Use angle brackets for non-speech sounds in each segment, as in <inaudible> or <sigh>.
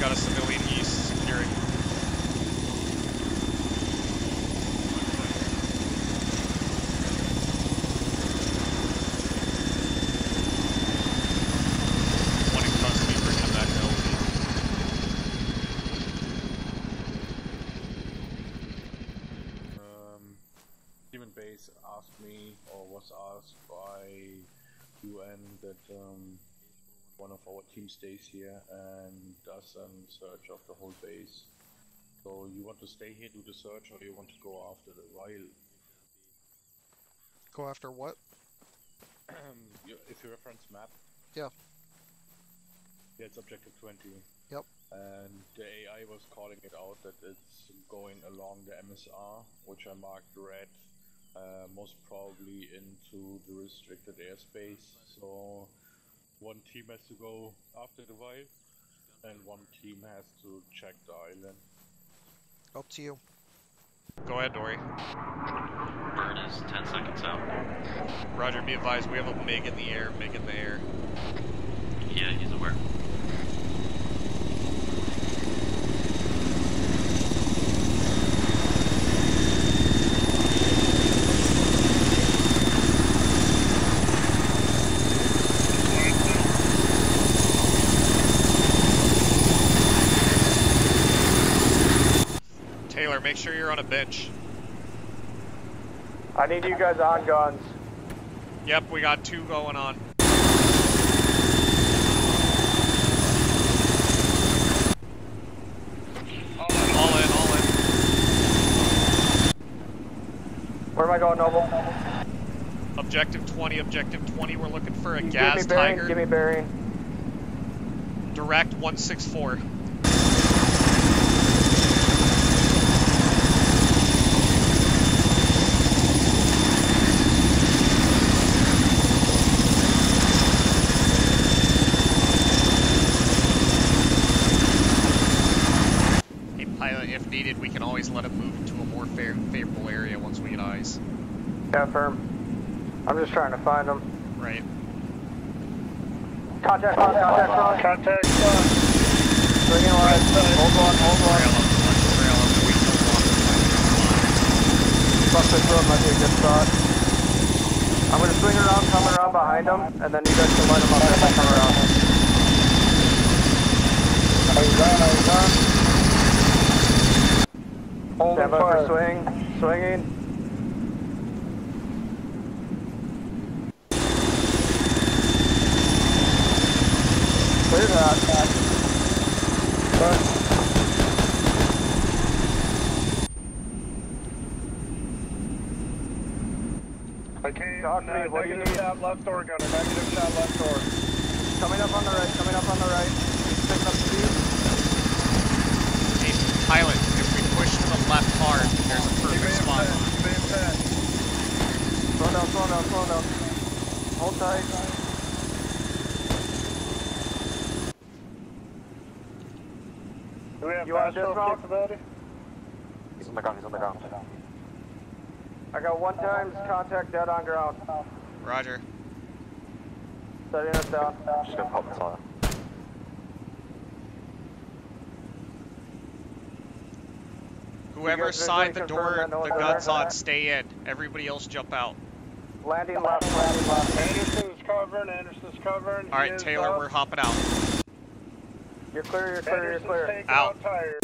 got a civilian east securing. One in custody, bringing him back to LZ. Um, Demon Base asked me, or was asked by UN, that um, one of our team stays here and does a search of the whole base. So you want to stay here, do the search, or you want to go after the Ryle? Go after what? <clears throat> you, if you reference map. Yeah. Yeah, it's objective 20. Yep. And the AI was calling it out that it's going along the MSR, which I marked red, uh, most probably into the restricted airspace. So one team has to go after the Vive, and one team has to check the island. Up to you. Go ahead, Dory. Bird is 10 seconds out. Roger, be advised, we have a MiG in the air, MiG in the air. Yeah, he's aware. Taylor, make sure you're on a bench. I need you guys on guns. Yep, we got two going on. All in, all in. Where am I going, Noble? Objective 20, objective 20, we're looking for a Give gas bearing, tiger. give me bearing. Direct 164. Hey, pilot, if needed, we can always let him move into a more fair, favorable area once we get eyes. Yeah, firm. I'm just trying to find them. Right. Contact front, contact front. Contact front. Bringing line. Hold on, hold Trail on. him, let's trail him, we can walk. Fuck this road might be a good spot. I'm gonna swing around, come around behind them, and then you guys can light them up as I come around. He's on, he's on. Holding Stand by for swing. Swinging. Clear that. Okay, Talk to me, uh, what do you negative need? shot left door, gunner. Negative shot left door. Coming up on the right, coming up on the right. Picking up speed. Hey, pilot, if we push to the left hard, there's a perfect spot. set. Keep aim set. Slow down, slow down, slow down. Hold tight. Do we have You want fast this rope route? He's on the ground, he's on the ground. I got one times contact dead on ground. Roger. Setting us down. Just gonna pop this on. Whoever guys side the door, no the one's guns there? on, stay in. Everybody else jump out. Landing left, landing left. Anderson's covering, Anderson's covering. Alright, Taylor, up. we're hopping out. You're clear, you're clear, you're clear. Out. out tires.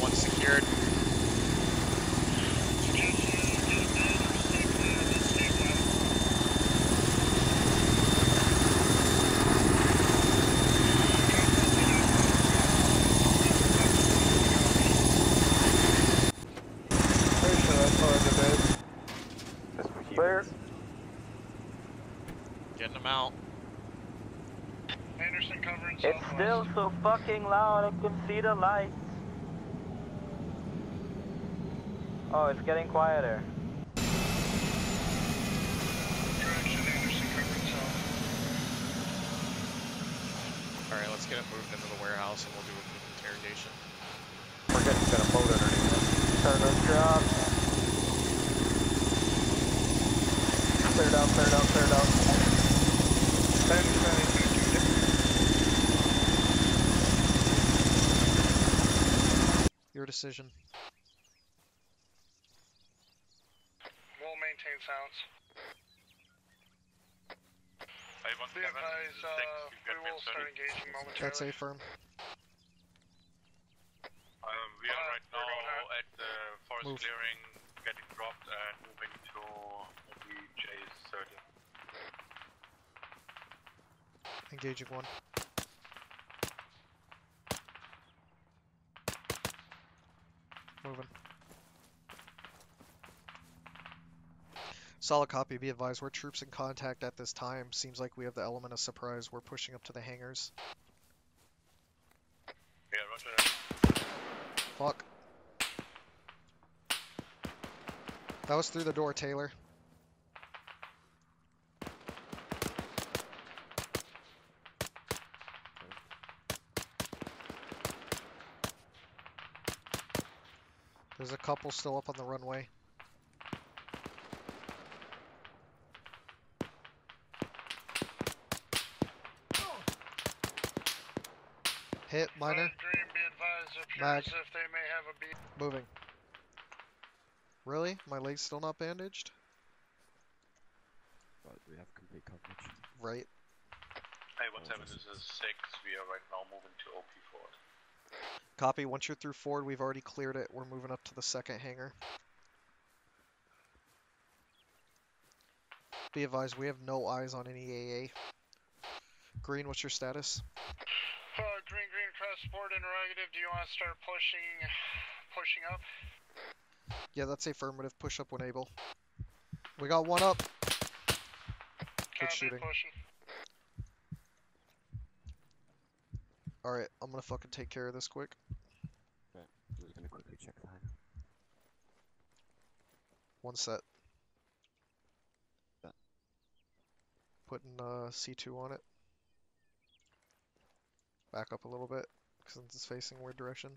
One secured. Clear. Getting them out. Anderson covering It's so fucking loud, I can see the lights. Oh, it's getting quieter. Direction Anderson covering south. Alright, let's get it moved into the warehouse and we'll do a quick interrogation. We're getting got a boat underneath us. Turn those drops. Cleared out, cleared out, cleared out. Your decision. We'll maintain sounds. I want Be advised, uh, we will start engaging momentarily. That's a firm. Um, we are Uh, right now at the forest Move. clearing, getting dropped and moving to the J30. Engaging one. Moving. Solid copy. Be advised, we're troops in contact at this time. Seems like we have the element of surprise. We're pushing up to the hangars. Yeah, roger. Fuck. That was through the door, Taylor. There's a couple still up on the runway. Hit, minor. Five Green, be advised, it appears Mag. if they may have a. Moving. Really? My leg's still not bandaged? But we have complete coverage. Right. Hey, what's happening? This is 6. We are right now moving to OP Fort. Copy. Once you're through Ford, we've already cleared it. We're moving up to the second hangar. Be advised, we have no eyes on any AA. Green, what's your status? Green, green, cross board interrogative. Do you want to start pushing, pushing up? Yeah, that's affirmative. Push up when able. We got one up. Copy, shooting. pushing. Alright, I'm gonna fucking take care of this quick. We're gonna quickly check hangar. One set. That. Putting uh, C2 on it. Back up a little bit, since it's facing weird direction.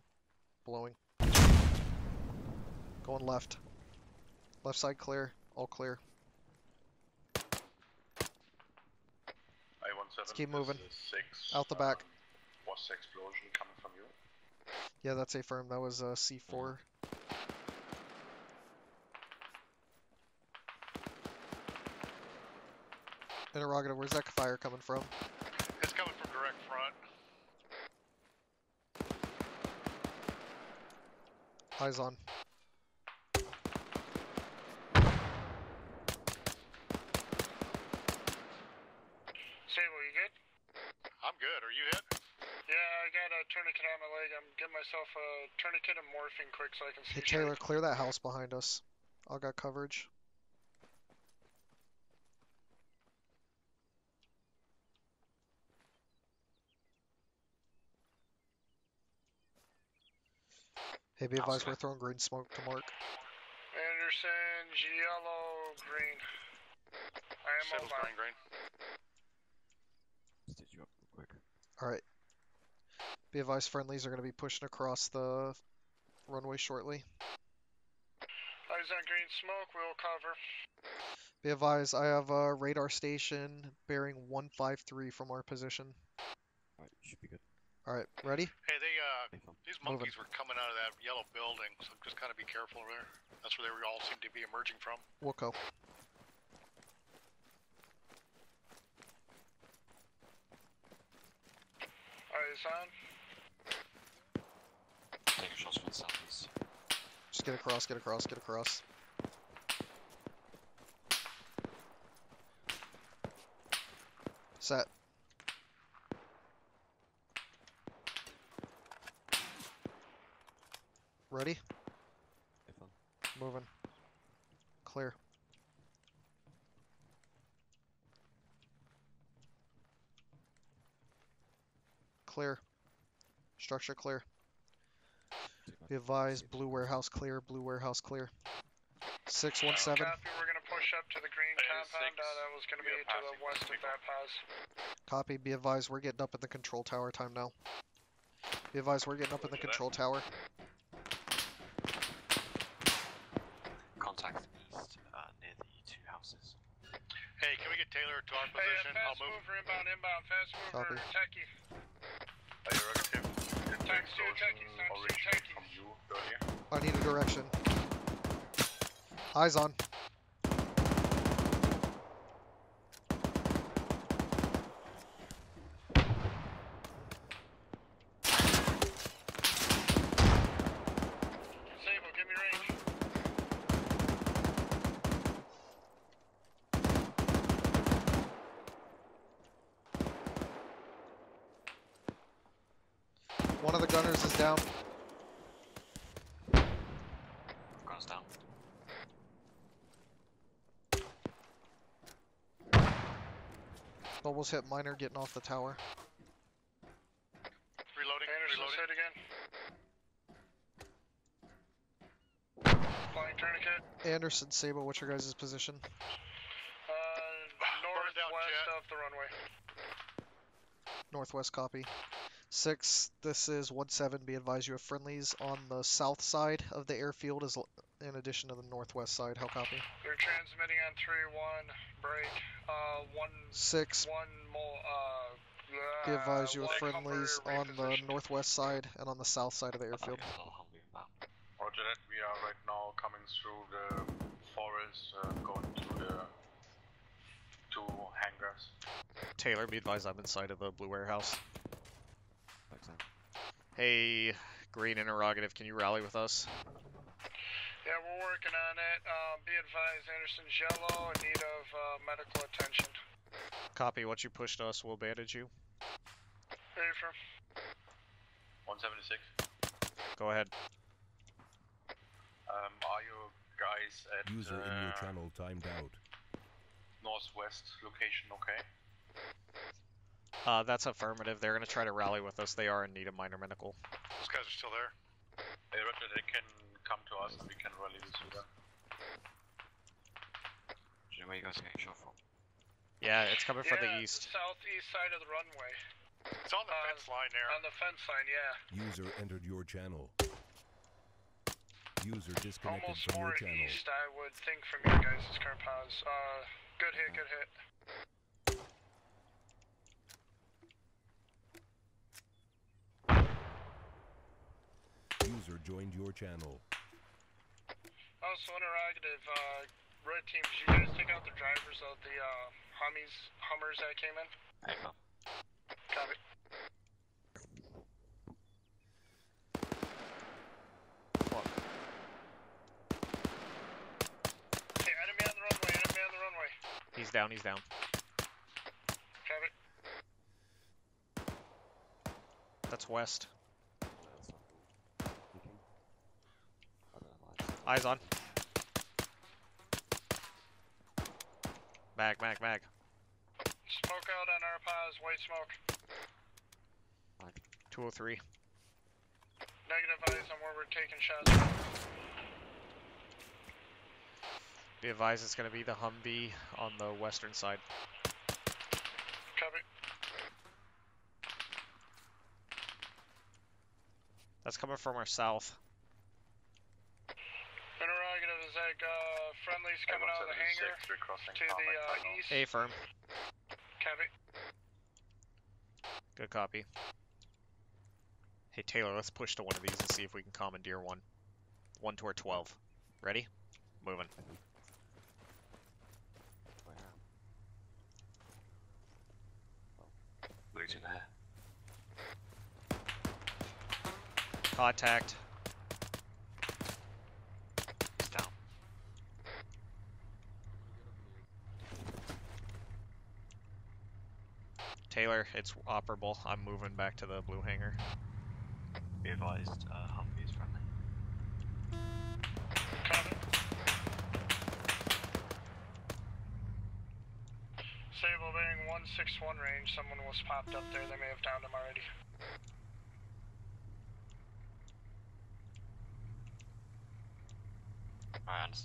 Blowing. Going left. Left side clear. All clear. I-17, keep moving. 6. Out the back. Um, was the explosion coming from you? Yeah, that's a firm. That was uh, C4. Interrogative, where's that fire coming from? It's coming from direct front. Eyes on. Sable, you good? I'm good. Are you hit? Yeah, I got a tourniquet on my leg. I'm getting myself a tourniquet and morphine quick so I can see. Hey Taylor, clear that house behind us. I got coverage. Hey, be advised, we're throwing green smoke to mark. Anderson's yellow, green. I am Sable's mobile. green, green. Stitch you up real quick. Alright. Be advised, friendlies are going to be pushing across the runway shortly. Eyes on green smoke, we'll cover. Be advised, I have a radar station bearing 153 from our position. Alright, should be good. Alright, ready? Hey, they uh, these monkeys were coming out of that yellow building, so just kind of be careful over there. That's where they were all seem to be emerging from. Wilco. Eyes on. Taking shots from the southeast. Just get across, get across, get across. Set. Ready? Moving. Clear. Clear. Structure clear. Be advised, blue warehouse clear, blue warehouse clear. 617. Copy, we're going to push up to the green compound. Uh, that was going to be to the west of that. Copy, be advised, we're getting up in the control tower time now. Be advised, we're getting up in the control tower. Contact east, uh, near the two houses. Hey, can we get Taylor to our Hey, uh, position? I'll fast move. mover inbound, inbound, fast mover, Copy. techie. Directive. Did Times two, explosion techies, times two, originate techies. from you earlier? I need a direction. Eyes on. Sable, give me range. One of the gunners is down. Guns down. Almost hit minor getting off the tower. Reloading. Anderson's reloading. hit again. Flying tourniquet. Anderson, Sable, what's your guys' position? Uh, <sighs> northwest of the runway. Northwest copy. Six, this is one seven. Be advised, you have friendlies on the south side of the airfield, as l- in addition to the northwest side. How copy? They're transmitting on three one break. Uh, one Six, one more. Uh, be advised, you have friendlies on the northwest side and on the south side of the airfield. Okay, I'll help you with that. Roger that. We are right now coming through the forest, uh, going to the two hangars. Taylor, be advised, I'm inside of the blue warehouse. Thanks, Sam. Hey, green interrogative, can you rally with us? Yeah, we're working on it. Um, be advised, Anderson's yellow in need of uh, medical attention. Copy what you pushed us, we'll bandage you. Ready for 176. Go ahead. Um, are you guys at User in your uh, channel timed out. northwest location? Okay. Uh, that's affirmative. They're gonna try to rally with us. They are in need of minor medical. Those guys are still there. Hey, Roger, they can come to us and we can rally with you there. Do you know where you guys getting shot from? Yeah, it's coming from the east. southeast side of the runway. It's on the Uh, fence line there. On the fence line, yeah. User entered your channel. User disconnected Almost from your channel. Almost more east, I would think, from your guys' current pause. Uh, good hit, good hit. User joined your channel. Also, interrogative, uh, red team, did you guys take out the drivers of the, uh, Hummies, Hummers that came in? Echo. Copy. Okay, enemy on the runway, enemy on the runway. He's down, he's down. Copy. That's west. No, that's not cool. Peeking. I don't know, lights. Eyes on. Mag, mag, mag. Smoke out on our pause, white smoke. 203. Negative eyes on where we're taking shots. Be advised, it's gonna be the Humvee on the western side. Copy. That's coming from our south. Interrogative is that, uh, friendlies Hey, coming out of the hangar 176, we're crossing to the, uh, east. A firm. Copy. Good copy. Hey Taylor, let's push to one of these and see if we can commandeer one. One to our 12. Ready? Moving. Where? Oh. Looting there. Contact. Taylor, it's operable. I'm moving back to the blue hangar. Be advised, uh, Humvee's friendly. Copy. Sable bearing 161 range, someone was popped up there, they may have downed him already. Alright,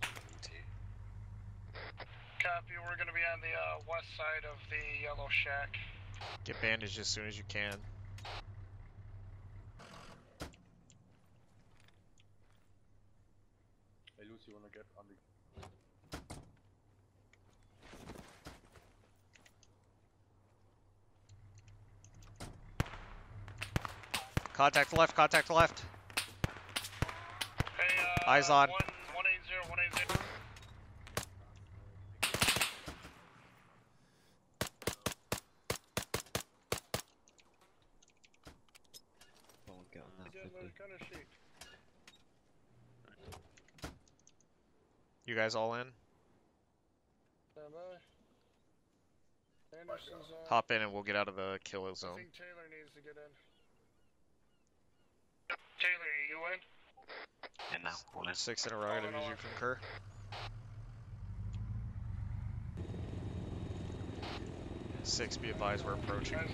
Copy, we're gonna be on the uh, west side of the yellow shack. Get bandaged as soon as you can. Hey, Lucy, wanna get on the. Contact left, contact left. Hey, uh, Eyes on. One, 180, 180. Someone get on that Again, quickly. kind of sheet. You guys all in? Stand by. Anderson's. Hop in and we'll get out of the kill I zone. think Taylor needs to get in. Taylor, are you in? And now, all in. Six interrogative as you concur. Six, be advised we're approaching Eyes